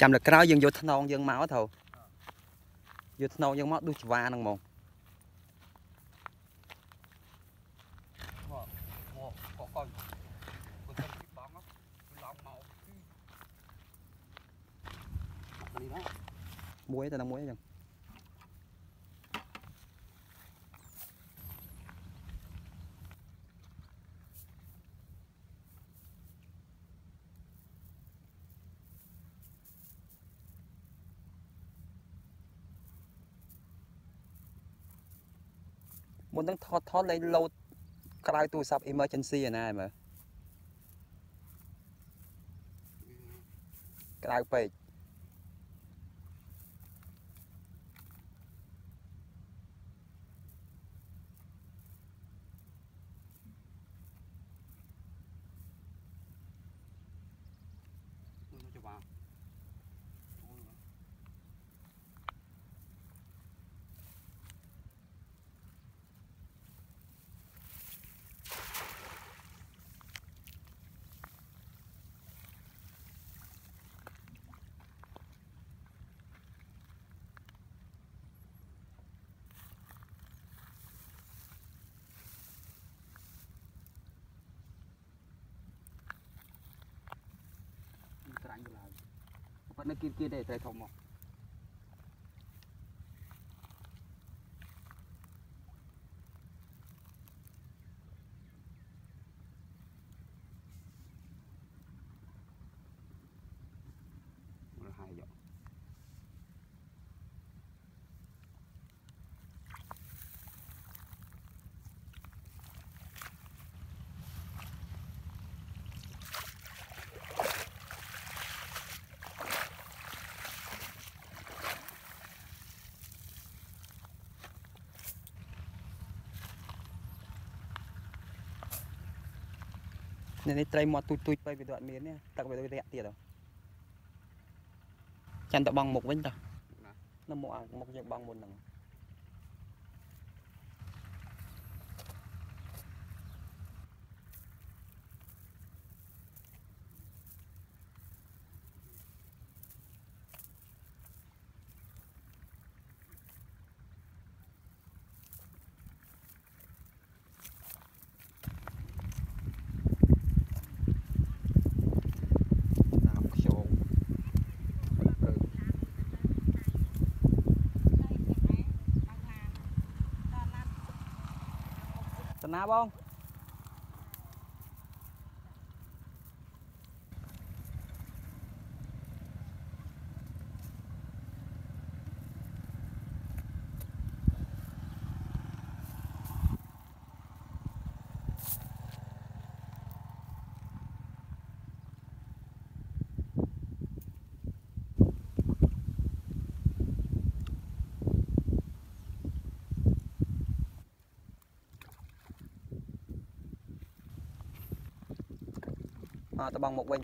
ចាំលើក្រោយយើងយកថ្នងយើងមកទៅយកថ្នងយើងមកដួសច្វាហ្នឹងហ្មង có coi có chân cái bóng á cái lòng màu cái đi đó មួយទៅដល់មួយអញ្ចឹង មុននឹងថតថតលេងលោតក្រៅទូរស័ព្ទ emergency ឯណាមើលក្រៅពេក Đưa nó cho nó kia kia để thấy không một. Này này ត្រីមាត់ទូចទូចទៅវាទៅអត់មានទេទឹកវាទៅរាក់ទៀតហ៎ចាំតបងមុខវិញតោះនៅមុខអាមុខយើងបងមុនហ្នឹង ណាបង ត់តបងមុខវិញ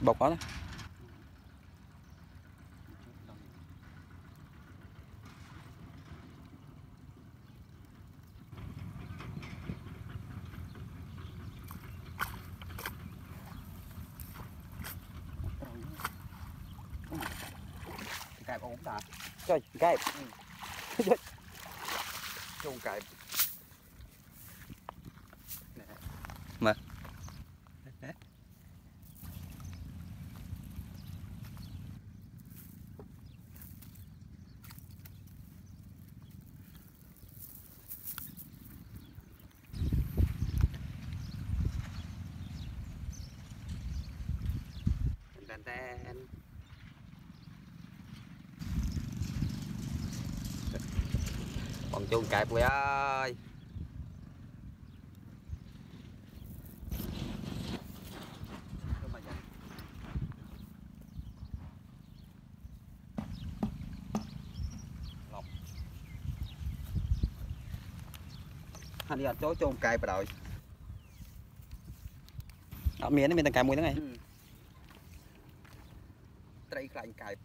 bọc quá thôi cái ống đã trời cái ta. Anh còn chuồng kẹp rồi ơi. Anh đi ăn chỗ chôm cài bà rồi đó miếng nó mình đang cài mùi nữa này. Ừ. ខ្លាញ់កែប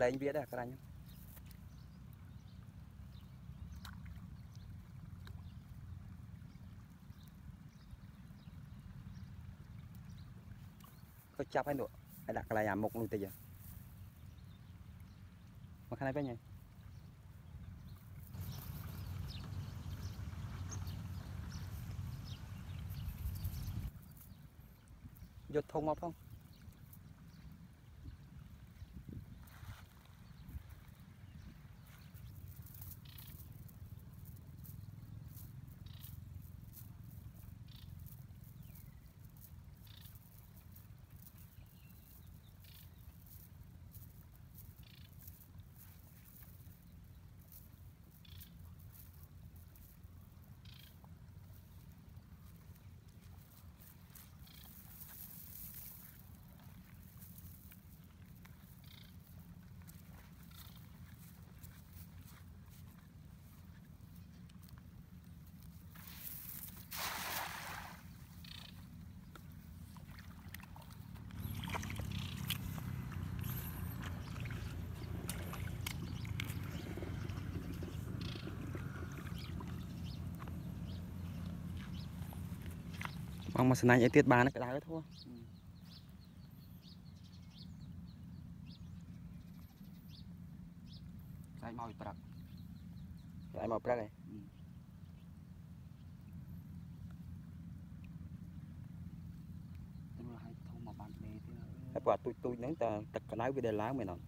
ប្រឡែងវាដែរក្រាញ់ទៅចាប់ហើយនោះហើយដាក់កន្លែងអាមុខនោះតិចមកខាងនេះវិញហើយយកធុងមកផង អង្គមកស្នាញ់អីទៀតបានក្តៅធោះតែមកពីប្រាក់តែមកប្រាក់ឯងតែមកឲ្យធំមកបានទេហើយបើទូចទូចហ្នឹងតើទឹកក្តៅវាដែលឡើងមែនអត់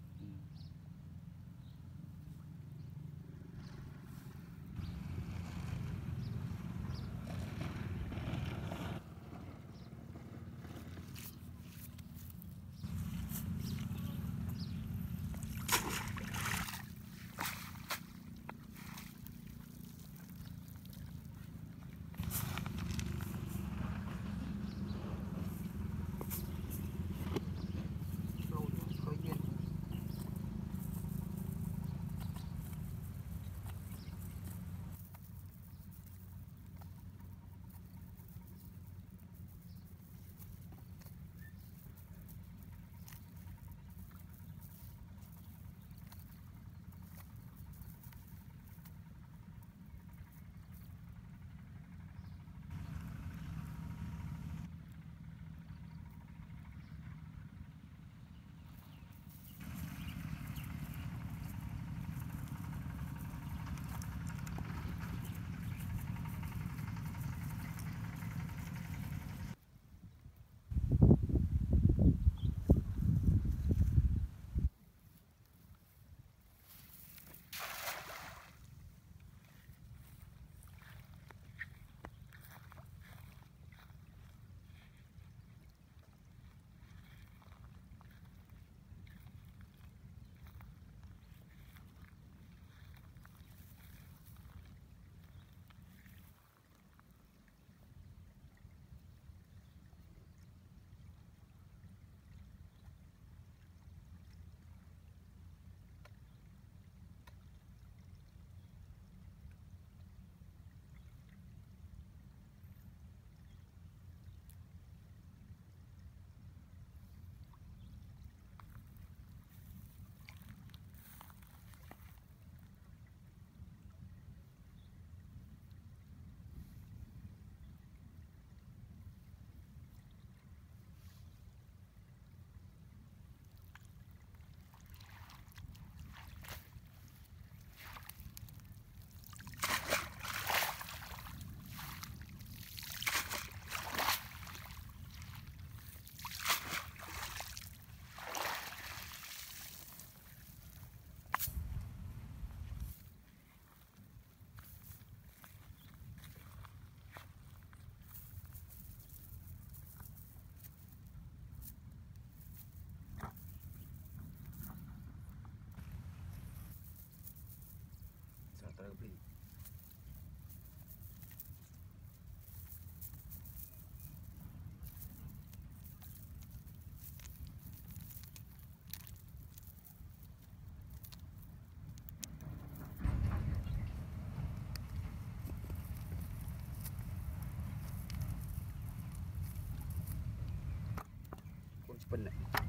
ត្រូវព្រី កូនស្ពិននេះ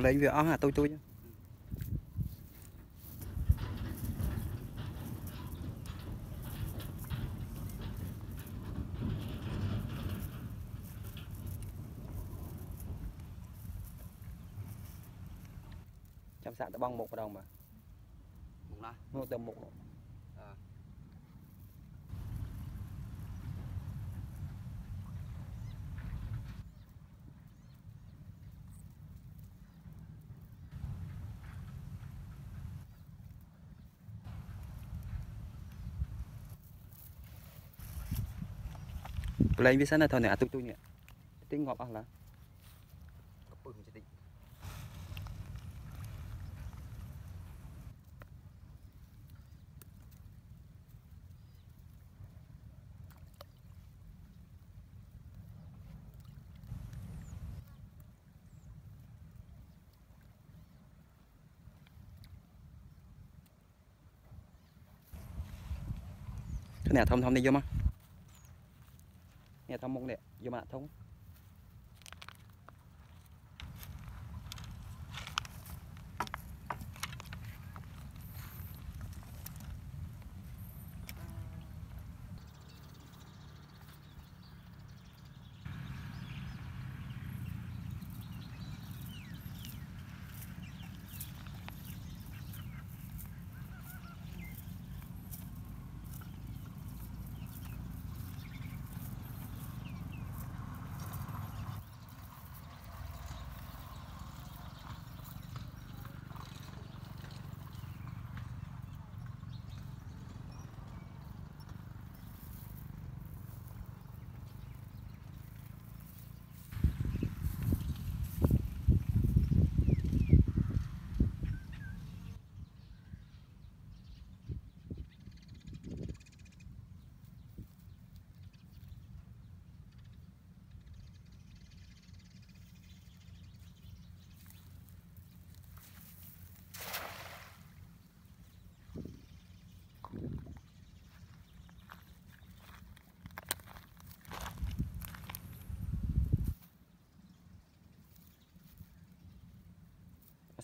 lên về ó hả? Tôi tôi nhá. Chăm sạc đã băng một đồng mà. Một là một tầm một. lain bisa na tau ni atuk tu ni. Tengok ah lah. Kepung jadi. Cái này thông thông đi vô mà trong mông nệ, dù mạng thông.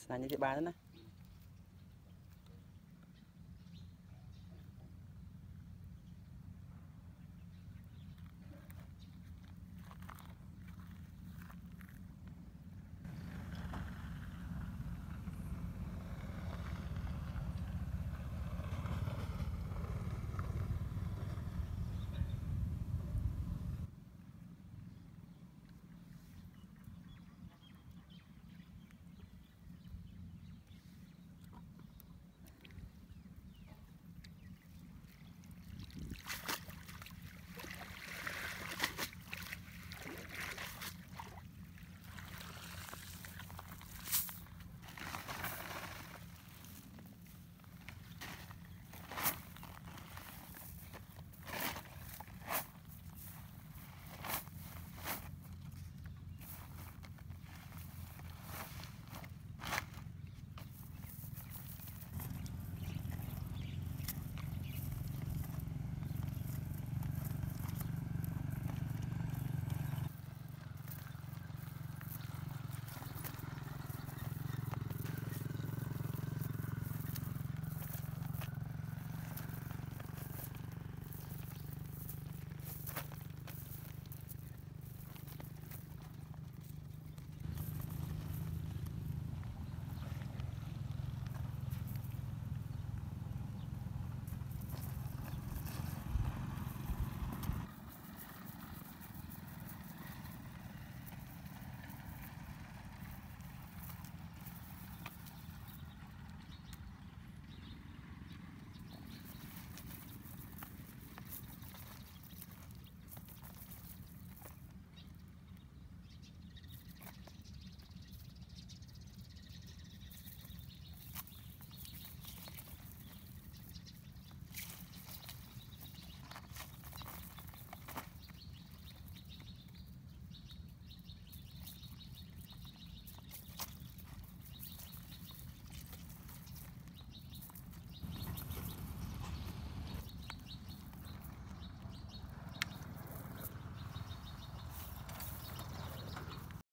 ស្នាញ់នេះវាបានណា